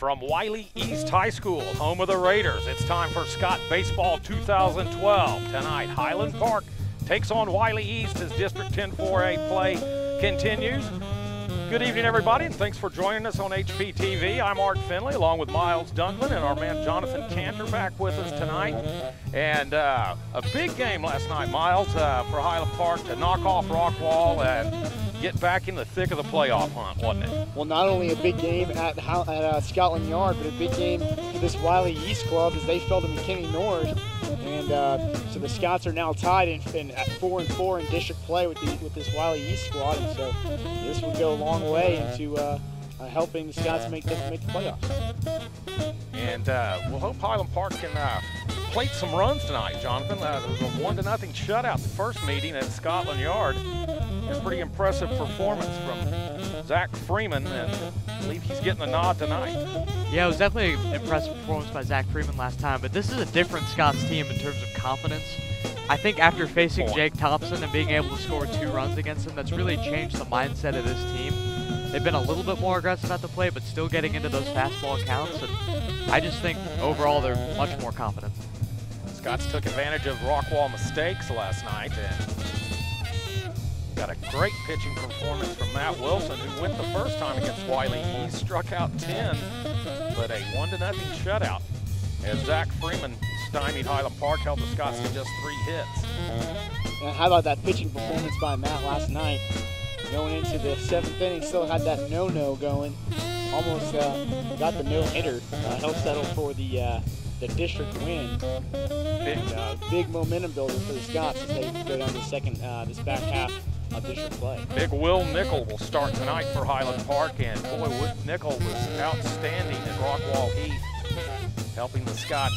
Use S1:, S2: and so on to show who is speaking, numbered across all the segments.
S1: From Wylie East High School, home of the Raiders, it's time for Scott Baseball 2012. Tonight, Highland Park takes on Wylie East as District 10 4A play continues. Good evening, everybody, and thanks for joining us on HPTV. I'm Art Finley, along with Miles Dunklin and our man Jonathan Cantor back with us tonight. And uh, a big game last night, Miles, uh, for Highland Park to knock off Rockwall and get back in the thick of the playoff hunt, wasn't it?
S2: Well, not only a big game at, at uh, Scotland Yard, but a big game for this Wylie East club as they fell to McKinney North. And uh, so the Scots are now tied in, in, at four and four in district play with the, with this Wylie East squad, and so this will go a long way into uh, uh, helping the Scots make the, make the playoffs.
S1: And uh, we'll hope Highland Park can uh, plate some runs tonight, Jonathan. Uh, there was a one to nothing shutout the first meeting at Scotland Yard. A pretty impressive performance from Zach Freeman, and I believe he's getting the nod tonight.
S3: Yeah, it was definitely an impressive performance by Zach Freeman last time, but this is a different Scots team in terms of confidence. I think after facing Jake Thompson and being able to score two runs against him, that's really changed the mindset of this team. They've been a little bit more aggressive at the plate, but still getting into those fastball counts. And I just think overall they're much more confident.
S1: Scots took advantage of Rockwall mistakes last night and got a great pitching performance from Matt Wilson, who went the first time against Wylie. He struck out 10, but a one to nothing shutout as Zach Freeman stymied Highland Park, held the Scots to just three hits.
S2: And how about that pitching performance by Matt last night? Going into the seventh inning, still had that no-no going. Almost uh, got the no-hitter. Uh, helped settle for the uh, the district win. Big, uh, big momentum builder for the Scots as they go down the second, uh, this back half district play.
S1: Big Will Nickel will start tonight for Highland Park, and boy, Will Nickel was outstanding at Rockwall Heath, helping the Scots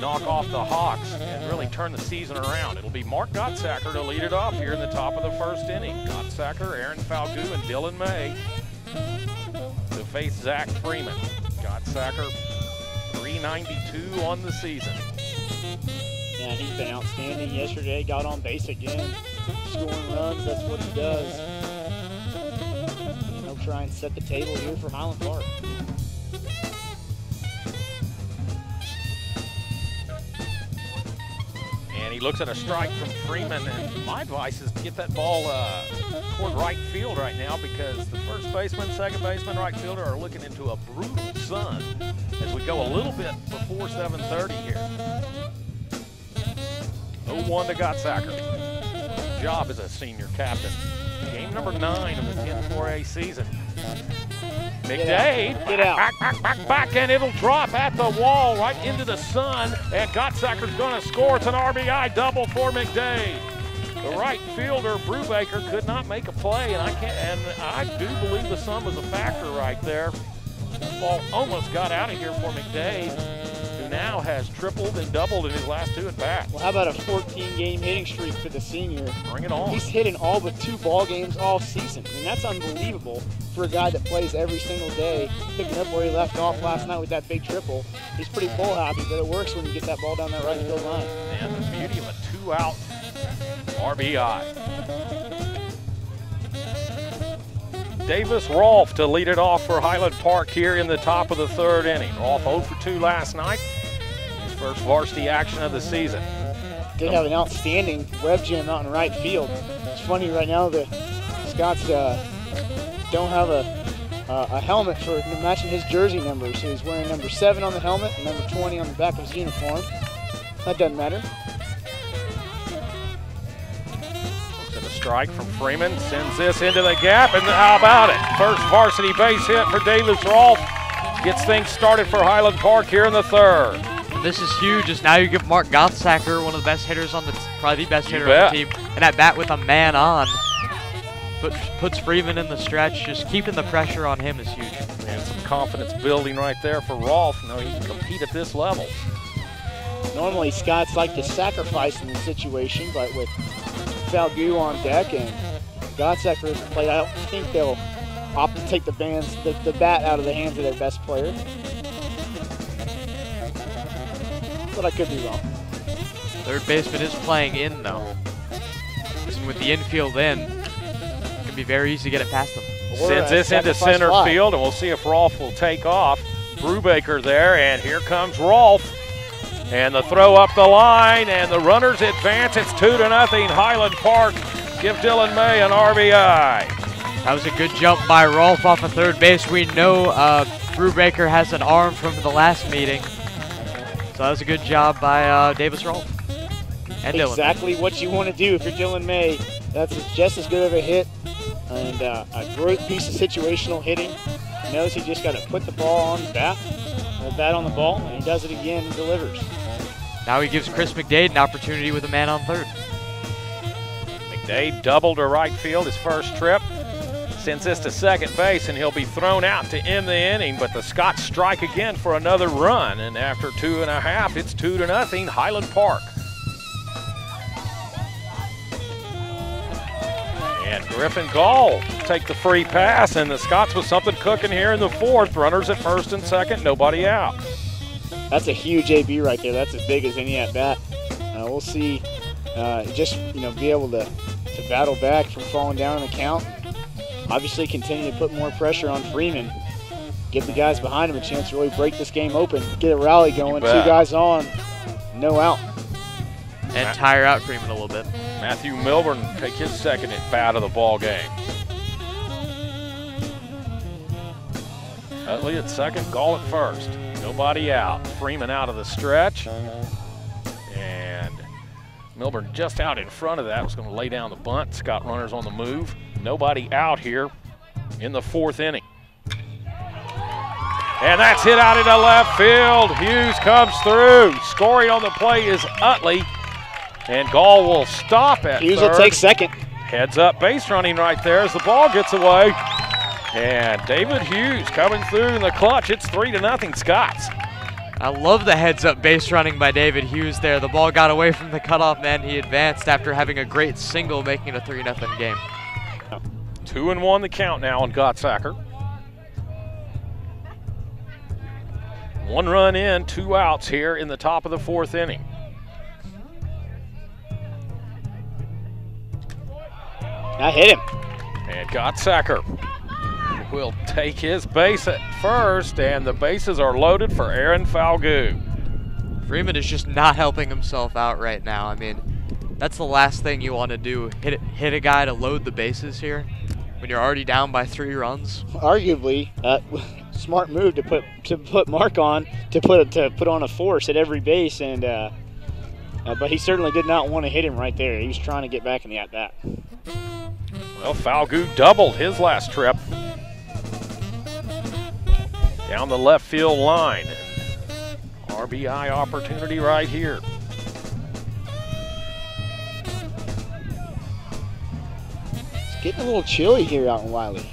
S1: knock off the Hawks and really turn the season around. It'll be Mark Gottsacker to lead it off here in the top of the first inning. Gottsacker, Aaron Falgout, and Dylan May to face Zach Freeman. Gottsacker 392 on the season.
S2: Yeah, he's been outstanding yesterday. Got on base again, scoring runs. That's what he does. And he'll try and set the table here for Highland Park.
S1: And he looks at a strike from Freeman. And my advice is to get that ball uh, toward right field right now because the first baseman, second baseman, right fielder are looking into a brutal sun as we go a little bit before 7.30 here. 0-1 to Gottsacker. Job as a senior captain. Game number nine of the 10-4A season. McDade,
S2: Get out.
S1: back, back, back, back, and it'll drop at the wall right into the sun. And Gottsacker's going to score. It's an RBI double for McDade. The right fielder Brubaker could not make a play, and I can't. And I do believe the sun was a factor right there. Ball almost got out of here for McDade, now has tripled and doubled in his last two at bats.
S2: Well, how about a 14-game hitting streak for the senior?
S1: Bring it on.
S2: He's hitting all but two ball games all season. I mean, that's unbelievable for a guy that plays every single day, picking up where he left off last night with that big triple. He's pretty pull happy, but it works when you get that ball down that right field line.
S1: And the beauty of a two-out RBI. Davis Rolfe to lead it off for Highland Park here in the top of the third inning. Rolfe 0 for 2 last night. First varsity action of the season.
S2: Did have an outstanding web gem out in right field. It's funny right now the Scots uh, don't have a uh, a helmet for matching his jersey numbers. So he's wearing number seven on the helmet and number 20 on the back of his uniform. That doesn't matter.
S1: Looks at a strike from Freeman, sends this into the gap, and how about it? First varsity base hit for Davis Rolfe. Gets things started for Highland Park here in the third.
S3: And this is huge, as now you give Mark Gottsacker, one of the best hitters on the, probably the best
S1: You
S3: hitter
S1: bet.
S3: on the team, and at bat with a man on. Put, puts Freeman in the stretch, just keeping the pressure on him is huge.
S1: And some confidence building right there for Rolfe. Know he can compete at this level.
S2: Normally Scots like to sacrifice in this situation, but with Falgout on deck and Gottsacker at the plate, I don't think they'll opt to take the bands, the, the bat out of the hands of their best player. But I could be wrong.
S3: Third baseman is playing in though. And with the infield in, it can be very easy to get it past them.
S1: Sends this into center fly. field, and we'll see if Rolfe will take off. Brubaker there, and here comes Rolfe. And the throw up the line, and the runners advance. It's two to nothing. Highland Park give Dylan May an RBI.
S3: That was a good jump by Rolfe off of third base. We know uh, Brubaker has an arm from the last meeting. So that was a good job by uh, Davis Rolfe. And
S2: exactly what you want to do if you're Dylan May. That's just as good of a hit and uh, a great piece of situational hitting. He knows he just got to put the ball on the bat, the bat on the ball, and he does it again and delivers.
S3: Now he gives Chris McDade an opportunity with a man on third.
S1: McDade doubled to right field his first trip. Sends this to second base, and he'll be thrown out to end the inning. But the Scots strike again for another run, and after two and a half, it's two to nothing. Highland Park. And Griffin Gall take the free pass, and the Scots with something cooking here in the fourth. Runners at first and second, nobody out.
S2: That's a huge AB right there. That's as big as any at bat. Uh, we'll see. Uh, just you know, be able to to battle back from falling down in the count. Obviously, continue to put more pressure on Freeman. Give the guys behind him a chance to really break this game open. Get a rally going. Two guys on, no out.
S3: And tire out Freeman a little bit.
S1: Matthew Milburn take his second at bat of the ball game. Utley at second, Gall at first. Nobody out. Freeman out of the stretch. And Milburn just out in front of that was going to lay down the bunt. Scott runners on the move. Nobody out here in the fourth inning. And that's hit out into left field. Hughes comes through. Scoring on the play is Utley. And Gall will stop at
S2: Hughes
S1: third.
S2: will take second.
S1: Heads up base running right there as the ball gets away. And David Hughes coming through in the clutch. It's three to nothing Scots.
S3: I love the heads up base running by David Hughes there. The ball got away from the cutoff man. He advanced after having a great single, making it a 3 0 game.
S1: Two and one the count now on Gottsacker. One run in, two outs here in the top of the fourth inning.
S2: I hit him.
S1: And Gottsacker will take his base at first, and the bases are loaded for Aaron Falgout.
S3: Freeman is just not helping himself out right now. I mean, that's the last thing you want to do. Hit hit a guy to load the bases here when you're already down by three runs.
S2: Arguably, uh, smart move to put to put Mark on to put to put on a force at every base, and uh, uh, but he certainly did not want to hit him right there. He was trying to get back in the at bat.
S1: Well, Falgout doubled his last trip. Down the left field line. RBI opportunity right here.
S2: Getting a little chilly here out in Wylie.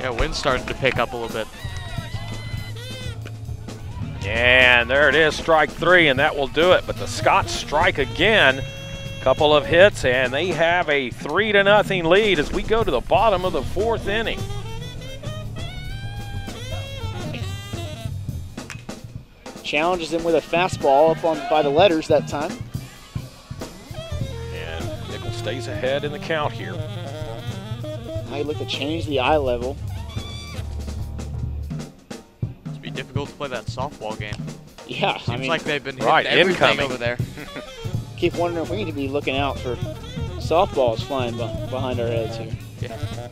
S3: Yeah, wind starting to pick up a little bit.
S1: And there it is, strike three, and that will do it. But the Scots strike again. Couple of hits, and they have a three to nothing lead as we go to the bottom of the fourth inning.
S2: Challenges him with a fastball up on by the letters that time.
S1: And Nichols stays ahead in the count here.
S2: Now you look to change the eye level.
S3: It's be difficult to play that softball game.
S2: Yeah,
S3: Seems
S2: I mean,
S3: like they've been hitting
S1: right,
S3: everything
S1: incoming.
S3: over there.
S2: keep wondering if we need to be looking out for softballs flying behind our heads here.
S3: Yeah.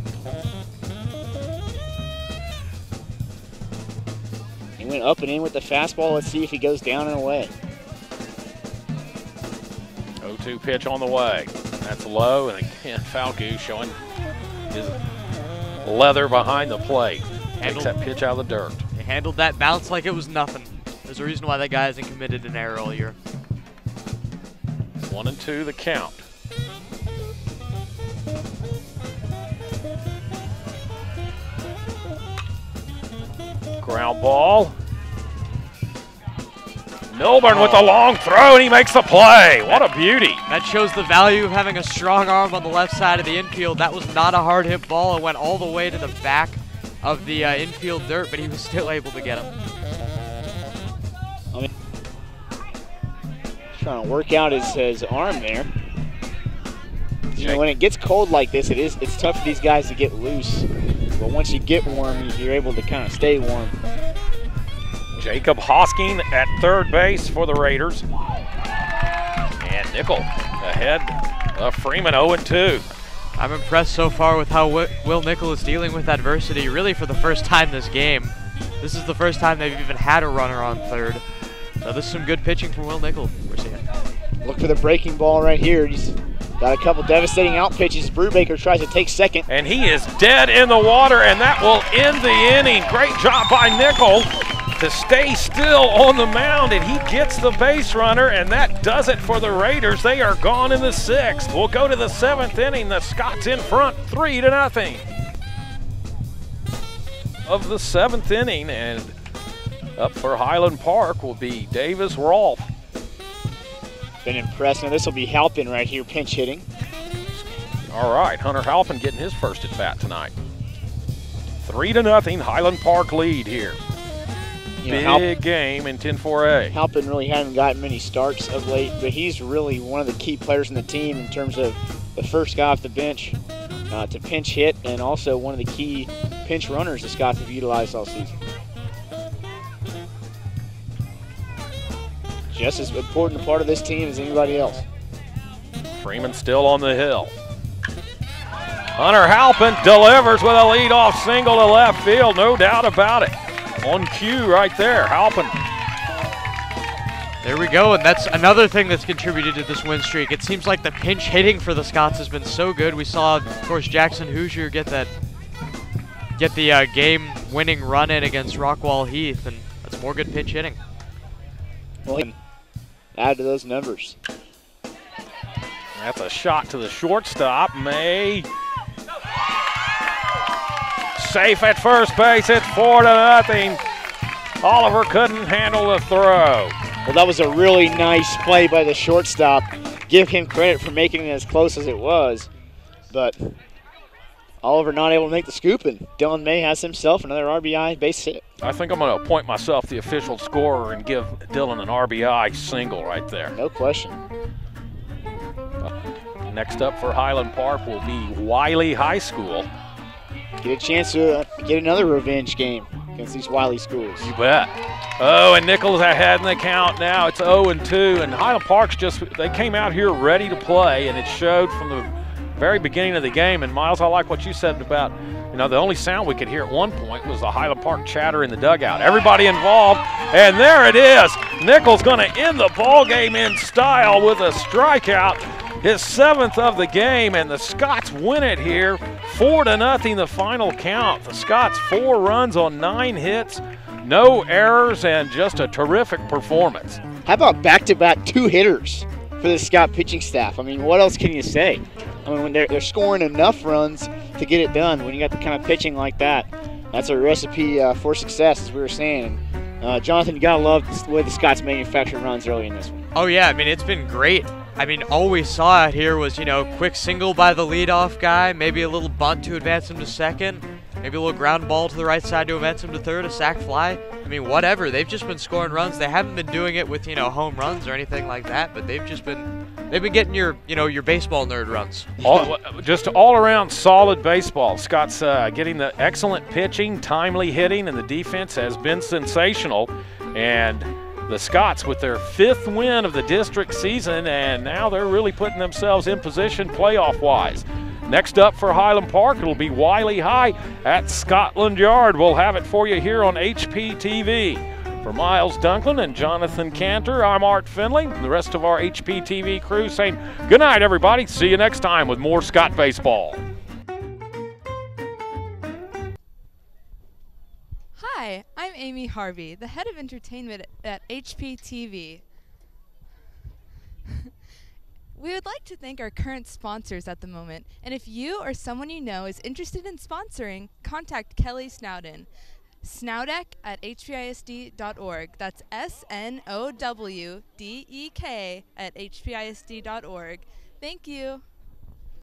S2: He went up and in with the fastball. Let's see if he goes down and away.
S1: 0-2 pitch on the way. That's low, and again, Falgout showing his leather behind the plate. Takes that pitch out of the dirt.
S3: They handled that bounce like it was nothing. There's a reason why that guy hasn't committed an error all year.
S1: One and two, the count. Ground ball. Milburn with a long throw, and he makes the play. What a beauty.
S3: That shows the value of having a strong arm on the left side of the infield. That was not a hard hit ball. It went all the way to the back of the uh, infield dirt, but he was still able to get him.
S2: Trying to work out his, his arm there. You know, when it gets cold like this, it is it's tough for these guys to get loose. But once you get warm, you're able to kind of stay warm.
S1: Jacob Hosking at third base for the Raiders. And Nickel ahead of Freeman 0-2.
S3: I'm impressed so far with how Will Nickel is dealing with adversity really for the first time this game. This is the first time they've even had a runner on third. So this is some good pitching from Will Nickel we're seeing.
S2: Look for the breaking ball right here. He's got a couple devastating out pitches. Brubaker tries to take second.
S1: And he is dead in the water, and that will end the inning. Great job by Nickel to stay still on the mound, and he gets the base runner, and that does it for the Raiders. They are gone in the sixth. We'll go to the seventh inning. The Scots in front, three to nothing. Of the seventh inning, and up for Highland Park will be Davis Rolfe.
S2: Been impressed. Now this will be Halpin right here, pinch hitting.
S1: All right, Hunter Halpin getting his first at bat tonight. Three to nothing, Highland Park lead here. You know, Big game in 10-4A.
S2: Halpin really hasn't gotten many starts of late, but he's really one of the key players in the team in terms of the first guy off the bench uh, to pinch hit and also one of the key pinch runners the Scots have utilized all season. Just as important a part of this team as anybody else.
S1: Freeman still on the hill. Hunter Halpin delivers with a leadoff single to left field, no doubt about it. On cue right there, Halpin.
S3: There we go, and that's another thing that's contributed to this win streak. It seems like the pinch hitting for the Scots has been so good. We saw, of course, Jackson Hoosier get that, get the uh, game-winning run in against Rockwall Heath, and that's more good pinch hitting.
S2: Well, add to those numbers.
S1: That's a shot to the shortstop. May safe at first base. It's four to nothing. Oliver couldn't handle the throw.
S2: Well, that was a really nice play by the shortstop. Give him credit for making it as close as it was. But Oliver not able to make the scoop, and Dylan May has himself another RBI base hit.
S1: I think I'm going to appoint myself the official scorer and give Dylan an RBI single right there.
S2: No question.
S1: Next up for Highland Park will be Wylie High School
S2: get a chance to get another revenge game against these Wylie schools.
S1: You bet. Oh, and Nichols ahead in the count now. It's 0 and 2, and Highland Park's just they came out here ready to play, and it showed from the very beginning of the game. And Miles, I like what you said about you know the only sound we could hear at one point was the Highland Park chatter in the dugout. Everybody involved, and there it is. Nichols going to end the ball game in style with a strikeout his seventh of the game, and the Scots win it here. Four to nothing, the final count. The Scots four runs on nine hits, no errors, and just a terrific performance.
S2: How about back-to-back two hitters for the Scott pitching staff? I mean, what else can you say? I mean, when they're, they're scoring enough runs to get it done, when you got the kind of pitching like that, that's a recipe uh, for success, as we were saying. Uh, Jonathan, you gotta love the way the Scots manufacture runs early in this one.
S3: Oh yeah, I mean it's been great. I mean, all we saw out here was, you know, quick single by the leadoff guy, maybe a little bunt to advance him to second, maybe a little ground ball to the right side to advance him to third, a sac fly. I mean, whatever. They've just been scoring runs. They haven't been doing it with, you know, home runs or anything like that, but they've just been they've been getting your, you know, your baseball nerd runs.
S1: All, just all around solid baseball. Scots uh, getting the excellent pitching, timely hitting, and the defense has been sensational. And the Scots with their fifth win of the district season, and now they're really putting themselves in position playoff wise. Next up for Highland Park, it'll be Wylie High at Scotland Yard. We'll have it for you here on HPTV. For Miles Dunklin and Jonathan Cantor, I'm Art Finley. The rest of our HPTV crew saying good night, everybody. See you next time with more Scott Baseball.
S4: Hi, I'm Amy Harvey, the head of entertainment at HPTV. we would like to thank our current sponsors at the moment, and if you or someone you know is interested in sponsoring, contact Kelly Snowden. Snowdek at hpisd.org. That's S N O W D E K at hpisd.org. Thank you.